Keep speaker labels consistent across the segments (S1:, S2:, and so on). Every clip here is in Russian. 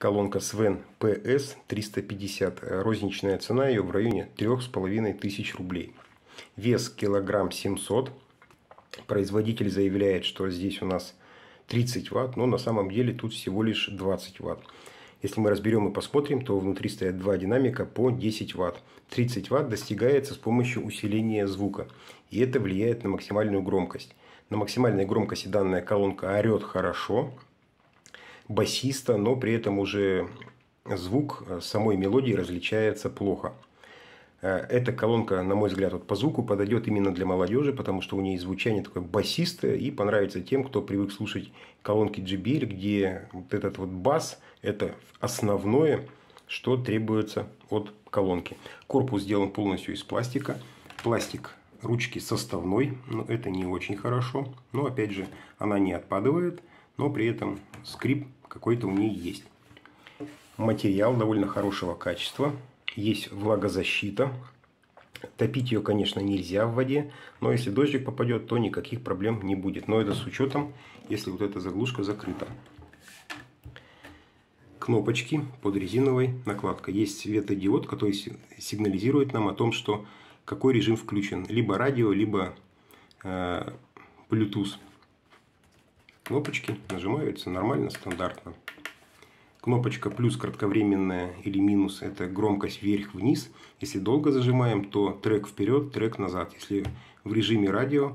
S1: Колонка Sven PS 350. Розничная цена ее в районе 3500 рублей. Вес килограмм 700. Производитель заявляет, что здесь у нас 30 ватт, но на самом деле тут всего лишь 20 ватт. Если мы разберем и посмотрим, то внутри стоят два динамика по 10 ватт. 30 ватт достигается с помощью усиления звука. И это влияет на максимальную громкость. На максимальной громкости данная колонка орет хорошо, басиста, но при этом уже звук самой мелодии различается плохо. Э, эта колонка, на мой взгляд, вот по звуку подойдет именно для молодежи, потому что у нее звучание такое басистое и понравится тем, кто привык слушать колонки JBL, где вот этот вот бас – это основное, что требуется от колонки. Корпус сделан полностью из пластика. Пластик ручки составной, но это не очень хорошо. Но опять же, она не отпадывает, но при этом скрип какой-то у нее есть. Материал довольно хорошего качества есть влагозащита. Топить ее, конечно, нельзя в воде, но если дождик попадет, то никаких проблем не будет. Но это с учетом, если вот эта заглушка закрыта. Кнопочки под резиновой накладкой. Есть светодиод, который сигнализирует нам о том, что какой режим включен. Либо радио, либо э, Bluetooth. Кнопочки нажимаются нормально, стандартно. Кнопочка плюс кратковременная или минус – это громкость вверх-вниз. Если долго зажимаем, то трек вперед, трек назад. Если в режиме радио,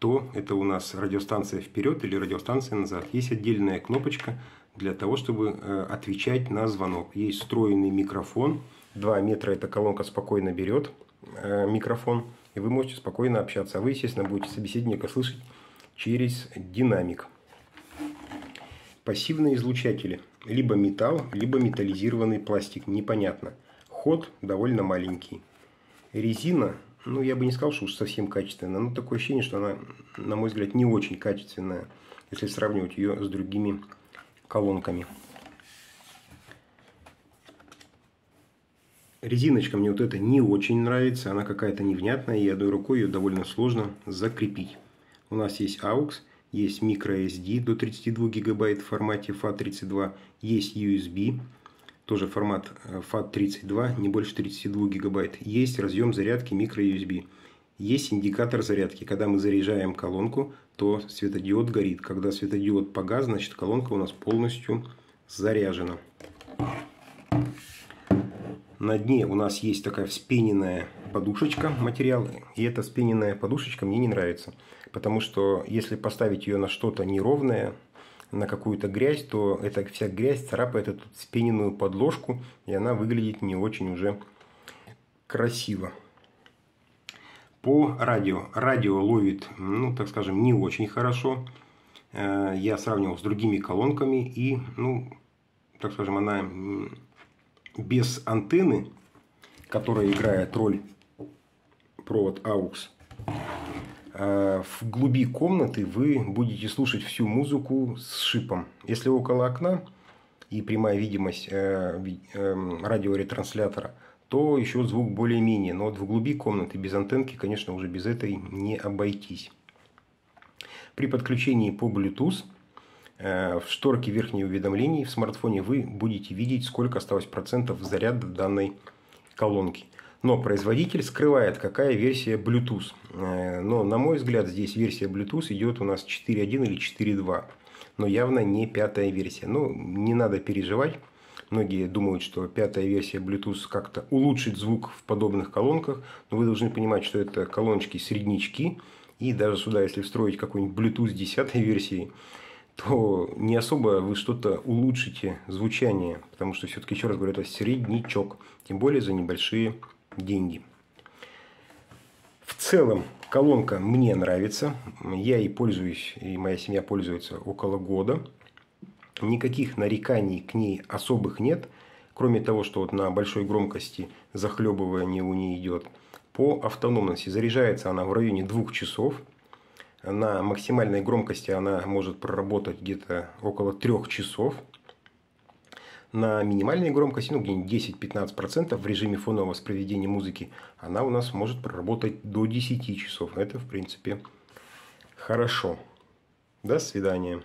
S1: то это у нас радиостанция вперед или радиостанция назад. Есть отдельная кнопочка для того, чтобы э, отвечать на звонок. Есть встроенный микрофон. 2 метра эта колонка спокойно берет э, микрофон. И вы можете спокойно общаться. А вы, естественно, будете собеседника слышать через динамик. Пассивные излучатели. Либо металл, либо металлизированный пластик. Непонятно. Ход довольно маленький. Резина, ну я бы не сказал, что уж совсем качественная. Но такое ощущение, что она, на мой взгляд, не очень качественная, если сравнивать ее с другими колонками. Резиночка мне вот эта не очень нравится. Она какая-то невнятная. И одной рукой ее довольно сложно закрепить. У нас есть AUX есть microSD до 32 гигабайт в формате FAT32, есть USB, тоже формат э, FAT32, не больше 32 гигабайт, есть разъем зарядки microUSB, есть индикатор зарядки. Когда мы заряжаем колонку, то светодиод горит. Когда светодиод погас, значит колонка у нас полностью заряжена. На дне у нас есть такая вспененная подушечка материал. И эта вспененная подушечка мне не нравится. Потому что если поставить ее на что-то неровное, на какую-то грязь, то эта вся грязь царапает эту спененную подложку. И она выглядит не очень уже красиво. По радио. Радио ловит, ну, так скажем, не очень хорошо. Э, я сравнивал с другими колонками. И, ну, так скажем, она без антенны, которая играет роль провод AUX, э, в глуби комнаты вы будете слушать всю музыку с шипом. Если около окна и прямая видимость э, э, радиоретранслятора, то еще звук более-менее. Но вот в глуби комнаты без антенки, конечно, уже без этой не обойтись. При подключении по Bluetooth в шторке верхней уведомлений в смартфоне вы будете видеть, сколько осталось процентов заряда данной колонки. Но производитель скрывает, какая версия Bluetooth. Э, но, на мой взгляд, здесь версия Bluetooth идет у нас 4.1 или 4.2. Но явно не пятая версия. Ну, не надо переживать. Многие думают, что пятая версия Bluetooth как-то улучшит звук в подобных колонках. Но вы должны понимать, что это колоночки-среднячки. И даже сюда, если встроить какой-нибудь Bluetooth 10 версии, то не особо вы что-то улучшите звучание, потому что все-таки, еще раз говорю, это среднячок, тем более за небольшие деньги. В целом, колонка мне нравится, я ей пользуюсь, и моя семья пользуется около года. Никаких нареканий к ней особых нет, кроме того, что вот на большой громкости захлебывание у нее идет. По автономности заряжается она в районе двух часов – на максимальной громкости она может проработать где-то около 3 часов. На минимальной громкости, ну где-нибудь 10-15% в режиме фонового воспроизведения музыки, она у нас может проработать до 10 часов. Это, в принципе, хорошо. До свидания.